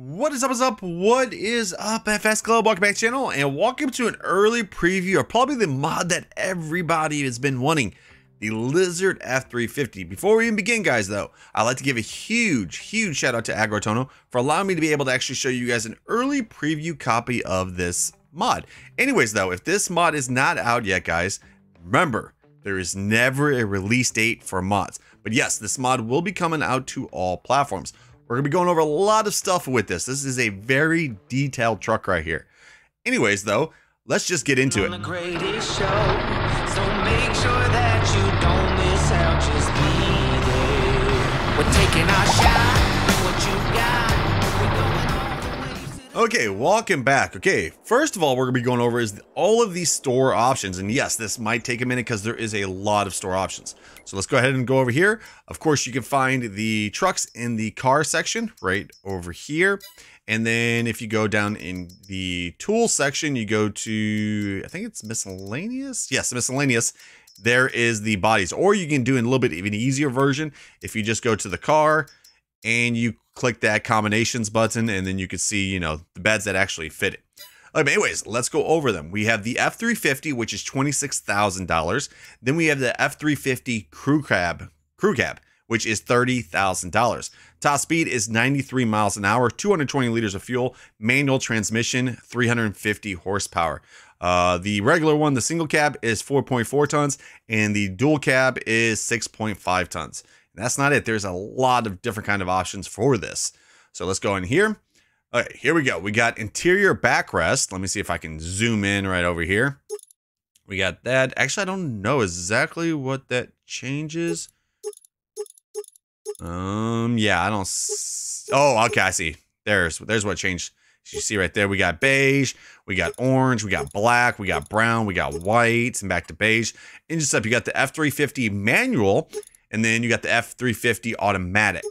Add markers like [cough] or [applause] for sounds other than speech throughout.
What is up, what's up, what is up, FS Club? Welcome back to the channel, and welcome to an early preview of probably the mod that everybody has been wanting, the Lizard F350. Before we even begin, guys, though, I'd like to give a huge, huge shout out to Agro Tonho for allowing me to be able to actually show you guys an early preview copy of this mod. Anyways, though, if this mod is not out yet, guys, remember, there is never a release date for mods. But yes, this mod will be coming out to all platforms. We're going to be going over a lot of stuff with this. This is a very detailed truck right here. Anyways, though, let's just get into it. We're taking our shot. Okay, welcome back. Okay, first of all, we're gonna be going over is all of these store options. And yes, this might take a minute because there is a lot of store options. So let's go ahead and go over here. Of course, you can find the trucks in the car section right over here. And then if you go down in the tool section, you go to, I think it's miscellaneous. Yes, miscellaneous. There is the bodies, or you can do a little bit an easier version. If you just go to the car and you click that combinations button and then you can see, you know, the beds that actually fit it. Um, anyways, let's go over them. We have the F350, which is $26,000. Then we have the F350 Crew Cab, Crew Cab, which is $30,000. Top speed is 93 miles an hour, 220 liters of fuel, manual transmission, 350 horsepower. Uh, the regular one, the single cab, is 4.4 tons, and the dual cab is 6.5 tons. That's not it. There's a lot of different kind of options for this. So let's go in here. Okay, here we go. We got interior backrest. Let me see if I can zoom in right over here. We got that. Actually, I don't know exactly what that changes. Um, yeah, I don't. oh, okay, I see. There's there's what changed. You see right there, we got beige, we got orange, we got black, we got brown, we got white, and back to beige. And just up, you got the F350 manual, and then you got the F350 automatic.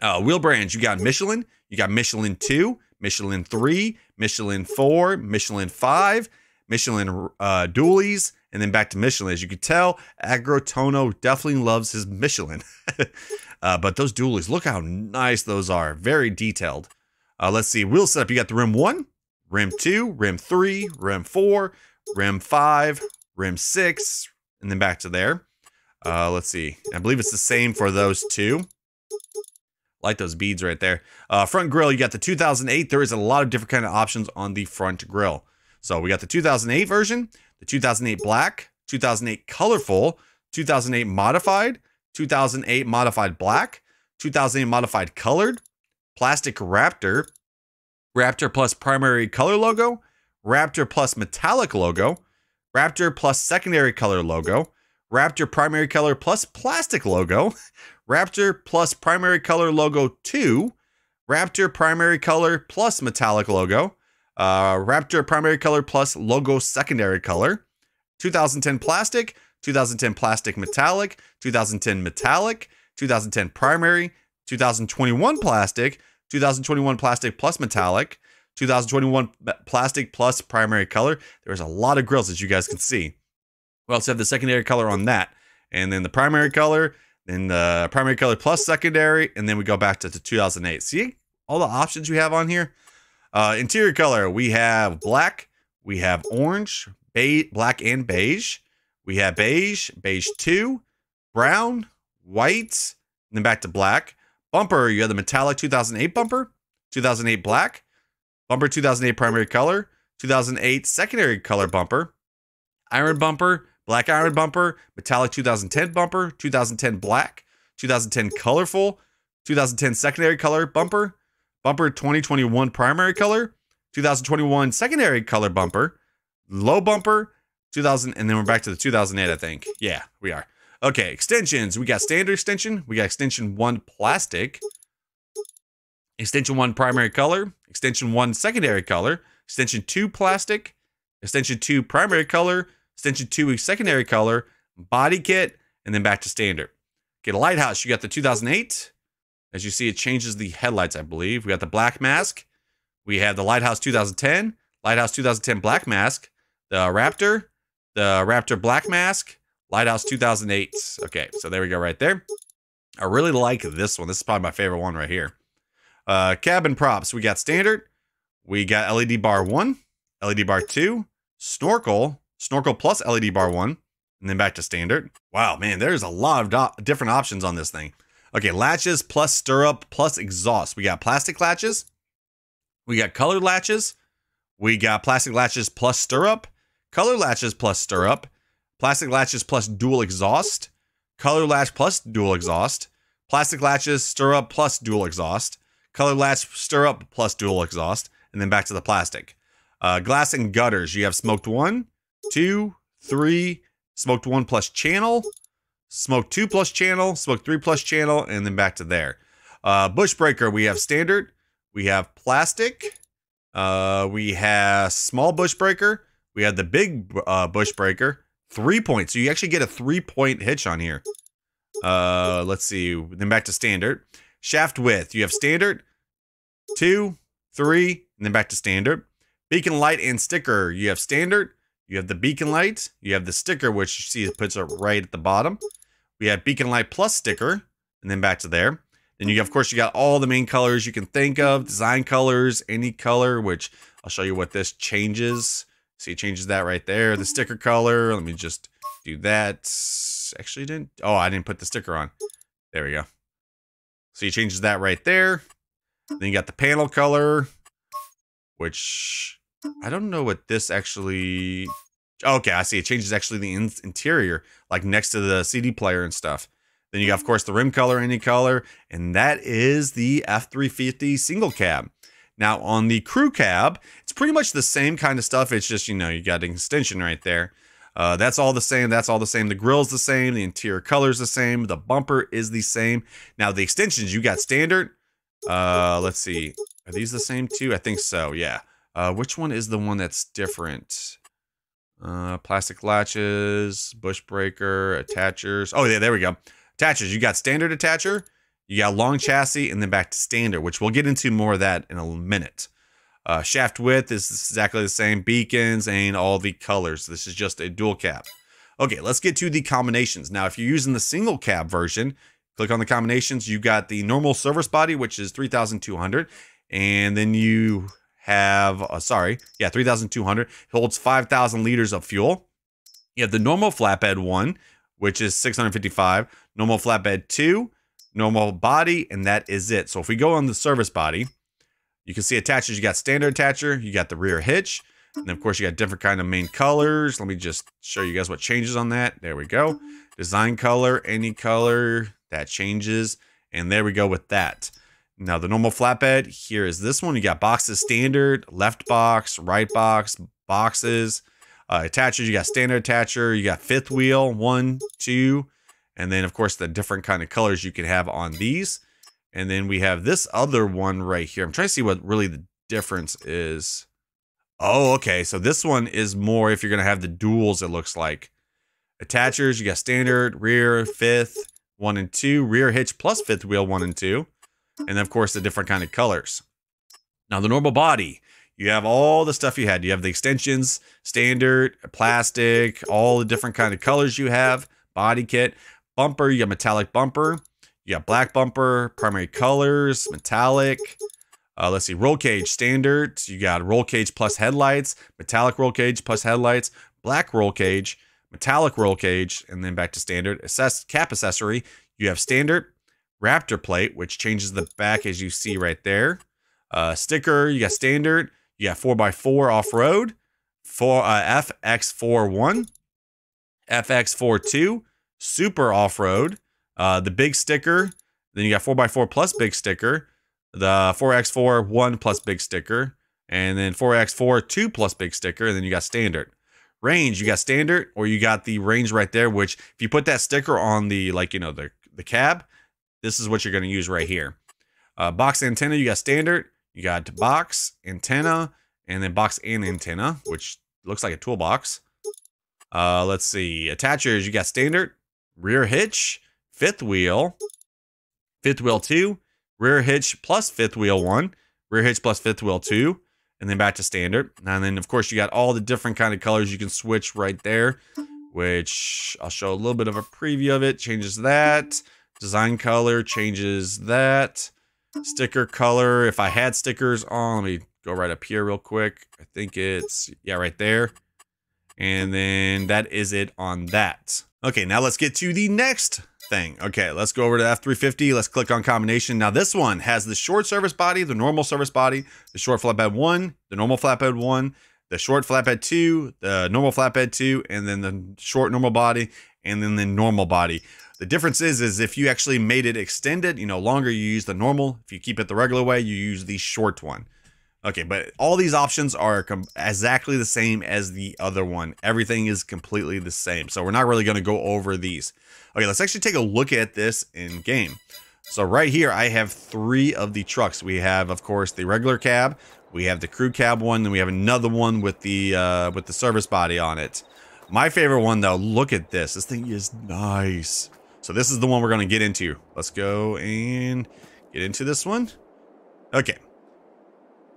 Uh, wheel brands, you got Michelin, you got Michelin 2, Michelin 3, Michelin 4, Michelin 5, Michelin uh, dualies, and then back to Michelin. As you can tell, Agro Tonho definitely loves his Michelin. [laughs] uh, but those dualies, look how nice those are. Very detailed. Uh, let's see, wheel setup. You got the rim 1, rim 2, rim 3, rim 4, rim 5, rim 6, and then back to there. Uh, let's see. I believe it's the same for those two. Like those beads right there. Uh, front grill, you got the 2008. There is a lot of different kind of options on the front grill. So we got the 2008 version, the 2008 black, 2008 colorful, 2008 modified, 2008 modified black, 2008 modified colored, plastic Raptor, Raptor plus primary color logo, Raptor plus metallic logo, Raptor plus secondary color logo, Raptor primary color plus plastic logo, [laughs] Raptor plus primary color logo 2, Raptor primary color plus metallic logo, uh, Raptor primary color plus logo secondary color, 2010 plastic, 2010 plastic metallic, 2010 metallic, 2010 primary, 2021 plastic, 2021 plastic plus metallic, 2021 plastic plus primary color. There's a lot of grills as you guys can see. We also have the secondary color on that. And then the primary color, then the primary color plus secondary, and then we go back to the 2008. See all the options we have on here? Uh, interior color, we have black, we have orange, beige, black and beige. We have beige, beige 2, brown, white, and then back to black. Bumper, you have the metallic 2008 bumper, 2008 black, bumper 2008 primary color, 2008 secondary color bumper, iron bumper, Black Iron bumper, metallic 2010 bumper, 2010 black, 2010 colorful, 2010 secondary color bumper, bumper 2021 primary color, 2021 secondary color bumper, low bumper, 2000, and then we're back to the 2008, I think. Yeah, we are. Okay, extensions. We got standard extension. We got extension one plastic, extension one primary color, extension one secondary color, extension two plastic, extension two primary color, extension two week secondary color, body kit, and then back to standard. Get a lighthouse. You got the 2008. As you see, it changes the headlights, I believe. We got the black mask. We have the Lighthouse 2010, Lighthouse 2010 black mask, the Raptor, the Raptor black mask, Lighthouse 2008. Okay, so there we go right there. I really like this one. This is probably my favorite one right here. Uh, cabin props. We got standard. We got LED bar one, LED bar two, snorkel, snorkel plus LED bar one, and then back to standard. Wow, man, there's a lot of different options on this thing. Okay, latches plus stirrup plus exhaust. We got plastic latches. We got colored latches. We got plastic latches plus stirrup, color latches plus stirrup, plastic latches plus dual exhaust, color latch plus dual exhaust, plastic latches stirrup plus dual exhaust, color latch stirrup plus dual exhaust, and then back to the plastic. Uh, glass and gutters. You have smoked one, two, three, smoked one plus channel, smoked two plus channel, smoked three plus channel, and then back to there. Uh, bush breaker. We have standard. We have plastic. Uh, we have small bush breaker. We have the big uh, bush breaker. Three points. So you actually get a three point hitch on here. Uh, let's see. Then back to standard. Shaft width. You have standard, two, three, and then back to standard. Beacon light and sticker. You have standard. You have the beacon light. You have the sticker, which you see it puts it right at the bottom. We have beacon light plus sticker, and then back to there. Then you, of course, you got all the main colors you can think of, design colors, any color, which I'll show you what this changes. See, it changes that right there. The sticker color. Let me just do that. Actually, didn't. Oh, I didn't put the sticker on. There we go. So he changes that right there. Then you got the panel color, which I don't know what this actually. Okay, I see. It changes actually the in interior, like next to the CD player and stuff. Then you got, of course, the rim color, any color, and that is the F350 single cab. Now, on the crew cab, it's pretty much the same kind of stuff. It's just, you know, you got an extension right there. Uh, that's all the same. That's all the same. The grill's the same. The interior color's the same. The bumper is the same. Now, the extensions, you got standard. Uh, let's see. Are these the same too? I think so, yeah. Uh, which one is the one that's different? Uh, plastic latches, bush breaker, [laughs] attachers. Oh, yeah, there we go. Attachers, you got standard attacher, you got long chassis, and then back to standard, which we'll get into more of that in a minute. Uh, shaft width is exactly the same, beacons and all the colors. This is just a dual cab. Okay, let's get to the combinations. Now, if you're using the single cab version, click on the combinations. You got the normal service body, which is 3,200. And then you have, uh, sorry, yeah, 3,200. Holds 5,000 liters of fuel. You have the normal flatbed one, which is 655 normal flatbed 2, normal body, and that is it. So if we go on the service body, you can see attachers. You got standard attacher, you got the rear hitch, and of course you got different kind of main colors. Let me just show you guys what changes on that. There we go. Design color, any color, that changes. And there we go with that. Now the normal flatbed, here is this one. You got boxes standard, left box, right box, boxes. Uh, attachers, you got standard attacher, you got fifth wheel, one, two, and then, of course, the different kind of colors you can have on these. And then we have this other one right here. I'm trying to see what really the difference is. Oh, okay. So this one is more if you're going to have the duals, it looks like. Attachers, you got standard, rear, fifth, one and two, rear hitch plus fifth wheel, one and two. And of course, the different kind of colors. Now, the normal body, you have all the stuff you had. You have the extensions, standard, plastic, all the different kind of colors you have, body kit. Bumper, you got metallic bumper. You got black bumper, primary colors, metallic. Uh, let's see, roll cage standard. You got roll cage plus headlights, metallic roll cage plus headlights, black roll cage, metallic roll cage, and then back to standard. Assess cap accessory. You have standard, Raptor plate, which changes the [laughs] back as you see right there. Uh, sticker, you got standard. You got 4x4 off road, for uh, FX41, FX42, super off road, uh, the big sticker. Then you got 4x4 plus big sticker, the 4x4 1 plus big sticker, and then 4x4 2 plus big sticker, and then you got standard. Range, you got standard, or you got the range right there, which if you put that sticker on the, like, you know, the, the cab, this is what you're going to use right here. Uh, box antenna, you got standard, you got box, antenna, and then box and antenna, which looks like a toolbox. Uh, let's see. Attachers, you got standard, rear hitch, fifth wheel, fifth wheel two, rear hitch plus fifth wheel one, rear hitch plus fifth wheel two, and then back to standard. And then of course you got all the different kind of colors you can switch right there, which I'll show a little bit of a preview of it. Changes that. Design color changes that. Oh. Sticker color. If I had stickers on, let me go right up here real quick. I think it's, yeah, right there. And then that is it on that. Okay, now let's get to the next thing. Okay, let's go over to F350. Let's click on combination. Now this one has the short service body, the normal service body, the short flatbed one, the normal flatbed one, the short flatbed two, the normal flatbed two, and then the short normal body, and then the normal body. The difference is, is if you actually made it extended, you know, longer, you use the normal. If you keep it the regular way, you use the short one. Okay, but all these options are exactly the same as the other one. Everything is completely the same. So we're not really going to go over these. Okay, let's actually take a look at this in game. So right here, I have three of the trucks. We have, of course, the regular cab. We have the crew cab one. Then we have another one with the uh, with the service body on it. My favorite one, though, look at this. This thing is nice. So this is the one we're going to get into. Let's go and get into this one. Okay.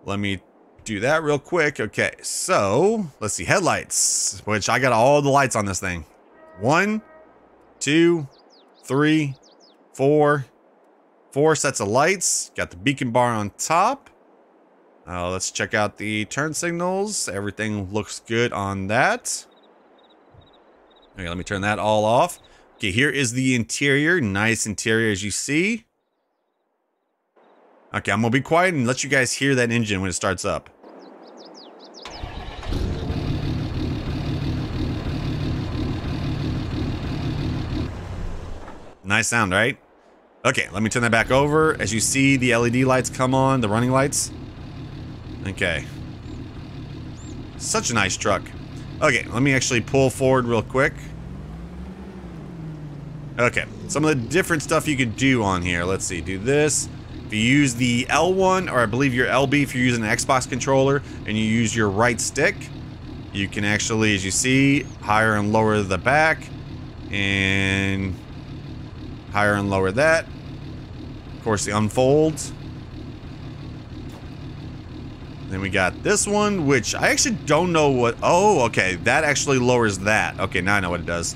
Let me do that real quick. Okay, so let's see. Headlights, which I got all the lights on this thing. One, two, three, four, four sets of lights. Got the beacon bar on top. Uh, let's check out the turn signals. Everything looks good on that. Okay, let me turn that all off. Okay, here is the interior. Nice interior as you see. Okay, I'm gonna be quiet and let you guys hear that engine when it starts up. Nice sound, right? Okay, let me turn that back over. As you see, the LED lights come on, the running lights. Okay. Such a nice truck. Okay, let me actually pull forward real quick. Okay, some of the different stuff you could do on here. Let's see, do this. If you use the L1, or I believe your LB if you're using an Xbox controller, and you use your right stick, you can actually, as you see, higher and lower the back, and higher and lower that. Of course, the unfolds. Then we got this one, which I actually don't know what... Oh, okay. That actually lowers that. Okay, now I know what it does.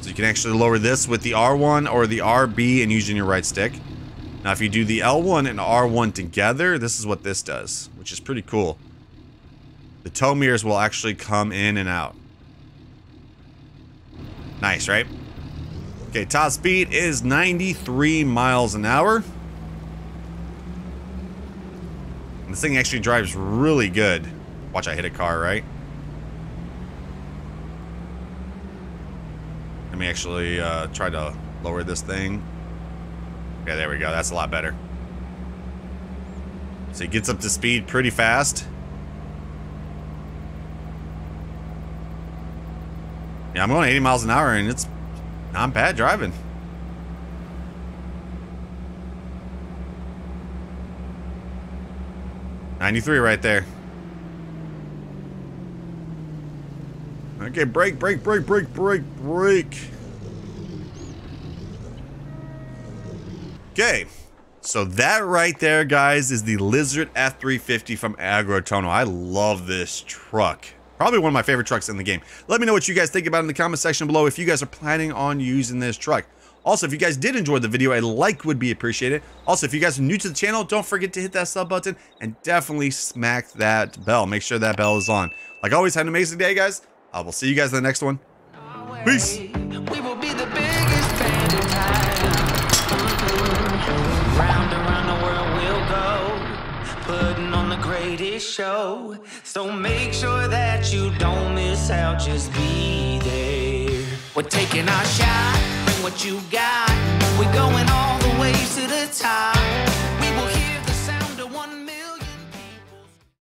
So you can actually lower this with the R1 or the RB and using your right stick. Now, if you do the L1 and R1 together, this is what this does, which is pretty cool. The tow mirrors will actually come in and out. Nice, right? Okay, top speed is 93 miles an hour. This thing actually drives really good. Watch, I hit a car, right? Me actually uh, try to lower this thing. Okay, there we go. That's a lot better. So he gets up to speed pretty fast. Yeah, I'm going 80 miles an hour and it's not bad driving. Ninety-three right there. Okay, brake, brake, brake, brake, break, brake. Okay, so that right there, guys, is the Lizard F350 from Agro Tonho. I love this truck. Probably one of my favorite trucks in the game. Let me know what you guys think about in the comment section below if you guys are planning on using this truck. Also, if you guys did enjoy the video, a like would be appreciated. Also, if you guys are new to the channel, don't forget to hit that sub button and definitely smack that bell. Make sure that bell is on. Like always, have an amazing day, guys. I will see you guys in the next one. Peace. show. So make sure that you don't miss out, just be there. We're taking our shot, bring what you got. We're going all the way to the top.